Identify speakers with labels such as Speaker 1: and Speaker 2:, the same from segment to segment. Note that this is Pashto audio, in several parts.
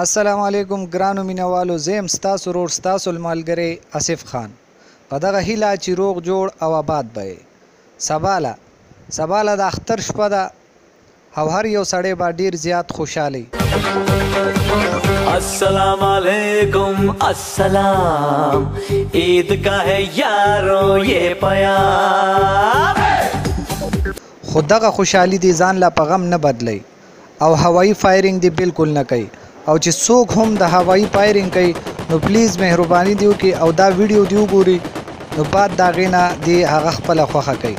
Speaker 1: السلام علیکم ګرانو مینوالو زیم ستاسو ورور ستاسو ملګری اسف خان په دغه هیله چې روغ جوړ او آباد به سباله سباله د اختر شپه ده او هر یو سړی به ډیر زیات خوشحالي
Speaker 2: السلام علیکم السلام عید کا ہے یارو یہ پیام
Speaker 1: خو دغه خوشحالي دې ځان لا په غم نه بدلی او هوایی فایرینګ دی بالکل نه کوي او چې څوک هم د هوایی فایرینګ کوي نو پلیز مهرباني دی وکړي او دا ویډیو دی وګوري نو بعد دا غینا دی هغه خپل خوخه کوي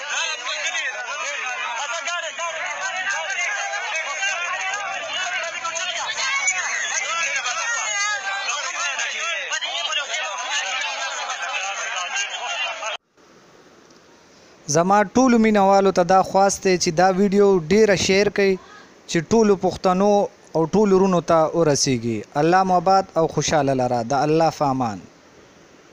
Speaker 1: زما ټولو مینوالو ته دا خواست دی چې دا ویډیو ډیره شیر کړئ چې ټولو پښتنو او ټولو رونو ته ورسیږي الله مو آباد او خوشاله لره د الله فامان